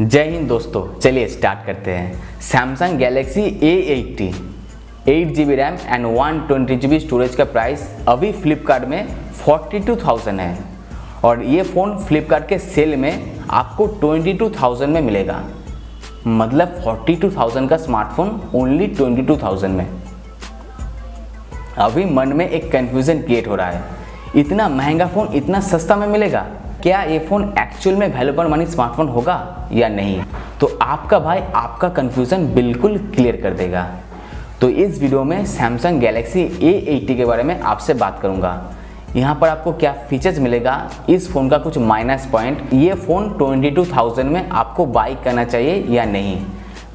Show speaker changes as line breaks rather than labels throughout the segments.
जय हिंद दोस्तों, चलिए स्टार्ट करते हैं। Samsung Galaxy A eighty eight G B RAM and one twenty G B storage का प्राइस अभी फ्लिपकार्ट में फोर्टी टू थाउज़ेंड है। और ये फ़ोन फ्लिपकार्ट के सेल में आपको ट्वेंटी टू थाउज़ेंड में मिलेगा। मतलब फोर्टी टू थाउज़ेंड का smartphone only twenty two thousand में। अभी मन में एक कन्फ्यूज़न क्रिएट हो रहा है। इतना महँगा फ़ोन इतना सस्ता में मिलेगा? क्या ये फ़ोन एक्चुअल में वैल्यूबल मनी स्मार्टफ़ोन होगा या नहीं? तो आपका भाई आपका कन्फ्यूज़न बिल्कुल क्लियर कर देगा। तो इस वीडियो में सैमसंग गैलेक्सी A80 के बारे में आपसे बात करूँगा। यहाँ पर आपको क्या फीचर्स मिलेगा? इस फ़ोन का कुछ माइनस पॉइंट ये फ़ोन 22,000 में आपको बाई करना चाहिए या नहीं?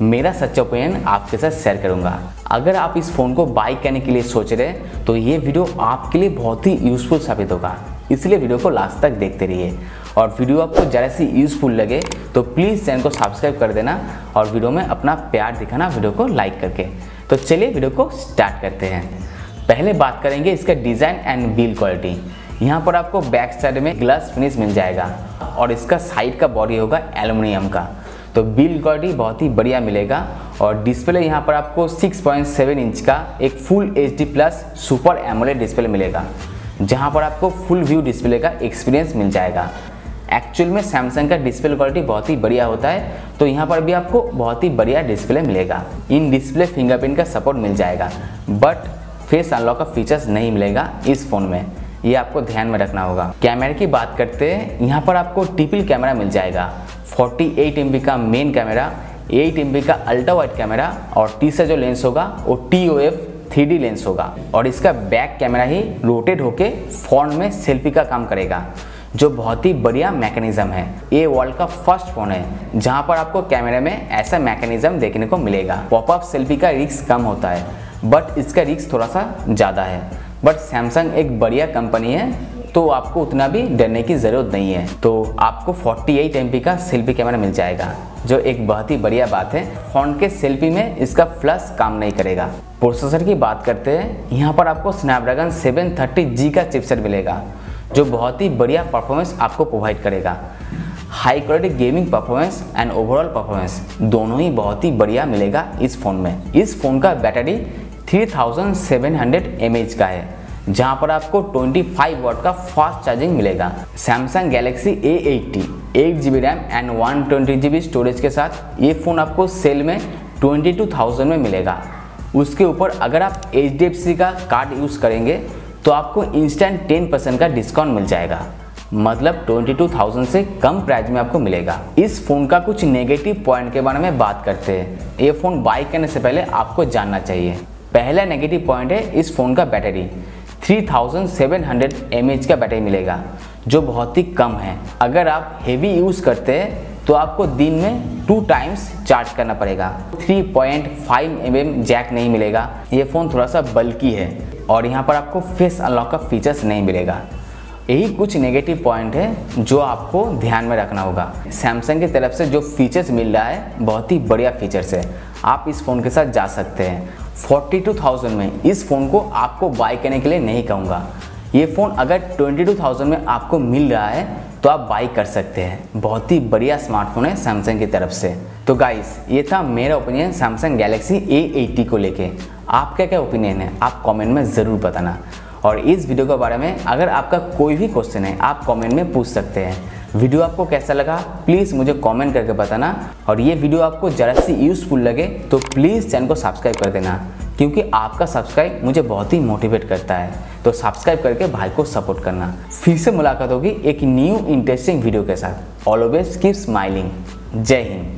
मेरा सच्चा ओपिनियन आपके साथ शेयर करूँगा। अगर आप इस फ़ोन को बाई करने के लिए सोच रहे हैं तो ये वीडियो आपके लिए बहुत ही यूज़फुल साबित होगा। इसलिए वीडियो को लास्ट तक देखते रहिए। और वीडियो आपको ज़रा सी यूज़फुल लगे तो प्लीज़ चैनल को सब्सक्राइब कर देना और वीडियो में अपना प्यार दिखाना, वीडियो को लाइक करके। तो चलिए वीडियो को स्टार्ट करते हैं। पहले बात करेंगे इसका डिज़ाइन एंड बिल क्वालिटी यहाँ पर आपको बैक साइड में ग्लास फिनिश मिल जाएगा और इसका साइड का बॉडी होगा एलुमिनियम का। तो बिल क्वालिटी बहुत ही बढ़िया मिलेगा और डिस्प्ले यहाँ पर आपको 6.7 इंच का एक full HD plus super AMOLED display मिलेगा। जहाँ पर आपको फुल व्यू डिस्प्ले का एक्सपीरियंस मिल जाएगा। एक्चुअल में सैमसंग का डिस्प्ले क्वालिटी बहुत ही बढ़िया होता है तो यहाँ पर भी आपको बहुत ही बढ़िया डिस्प्ले मिलेगा। इन डिस्प्ले फिंगरप्रिंट का सपोर्ट मिल जाएगा बट फेस अनलॉक का फीचर्स नहीं मिलेगा इस फ़ोन में। ये आपको ध्यान में रखना होगा। कैमरे की बात करते हैं, यहाँ पर आपको टिपिल कैमरा मिल जाएगा। 48 एट का मेन कैमरा 8 एम का अल्ट्रा वाइड कैमरा और तीसरा जो लेंस होगा, वो T O F three lens होगा और इसका बैक कैमरा ही रोटेट होके फ़ोन में सेल्फी का काम करेगा, जो बहुत ही बढ़िया मैकेनिज्म है। ये वर्ल्ड का फ़र्स्ट फ़ोन है, जहाँ पर आपको कैमरे में ऐसा मैकेनिज्म देखने को मिलेगा। पॉपअप सेल्फी का रिस्क कम होता है बट इसका रिस्क थोड़ा सा ज़्यादा है। बट सैमसंग एक बढ़िया कंपनी है तो आपको उतना भी डरने की ज़रूरत नहीं है। तो आपको 48 एम का सेल्फी कैमरा मिल जाएगा, जो एक बहुत ही बढ़िया बात है, फ़ोन के सेल्फी में इसका फ्लश काम नहीं करेगा। प्रोसेसर की बात करते हैं यहाँ पर आपको स्नैपड्रैगन 730G का चिपसेट मिलेगा जो बहुत ही बढ़िया परफॉर्मेंस आपको प्रोवाइड करेगा। High quality gaming performance and overall performance दोनों ही बहुत ही बढ़िया मिलेगा इस फ़ोन में। इस फ़ोन का बैटरी 3700 mAh का है जहाँ पर आपको 25 वॉट का फास्ट चार्जिंग मिलेगा। Samsung Galaxy A eighty eight G B RAM and one twenty G B storage के साथ ये फ़ोन आपको सेल में 22,000 में मिलेगा। उसके ऊपर अगर आप HDFC का कार्ड यूज़ करेंगे तो आपको इंस्टेंट टेन परसेंट का डिस्काउंट मिल जाएगा। मतलब 22,000 से कम प्राइस में आपको मिलेगा। इस फ़ोन का कुछ नेगेटिव पॉइंट के बारे में बात करते हैं। ये फ़ोन बाई करने से पहले आपको जानना चाहिए। पहला नेगेटिव पॉइंट है इस फ़ोन का बैटरी 3700 mAh का बैटरी मिलेगा जो बहुत ही कम है। अगर आप हेवी यूज़ करते हैं तो आपको दिन में टू टाइम्स चार्ज करना पड़ेगा। 3.5 पॉइंट mm जैक नहीं मिलेगा। ये फ़ोन थोड़ा सा बल्कि है और यहाँ पर आपको फेस अनलॉक का फीचर्स नहीं मिलेगा। यही कुछ नेगेटिव पॉइंट है जो आपको ध्यान में रखना होगा। सैमसंग की तरफ़ से जो फीचर्स मिल रहा है बहुत ही बढ़िया फीचर्स है। आप इस फ़ोन के साथ जा सकते हैं। 42,000 में इस फ़ोन को आपको बाय करने के लिए नहीं कहूँगा। ये फ़ोन अगर 22,000 में आपको मिल रहा है तो आप बाई कर सकते हैं। बहुत ही बढ़िया स्मार्टफ़ोन है सैमसंग की तरफ़ से। तो गाइस ये था मेरा ओपिनियन सैमसंग गैलेक्सी A80 को लेके। आपका क्या ओपिनियन है? आप कमेंट में ज़रूर बताना। और इस वीडियो के बारे में अगर आपका कोई भी क्वेश्चन है आप कमेंट में पूछ सकते हैं। वीडियो आपको कैसा लगा? प्लीज़ मुझे कमेंट करके बताना। और ये वीडियो आपको ज़रा सी यूज़फुल लगे तो प्लीज़ चैनल को सब्सक्राइब कर देना। क्योंकि आपका सब्सक्राइब मुझे बहुत ही मोटिवेट करता है। तो सब्सक्राइब करके भाई को सपोर्ट करना। फिर से मुलाकात होगी एक न्यू इंटरेस्टिंग वीडियो के साथ। ऑलवेज कीप स्माइलिंग जय हिंद।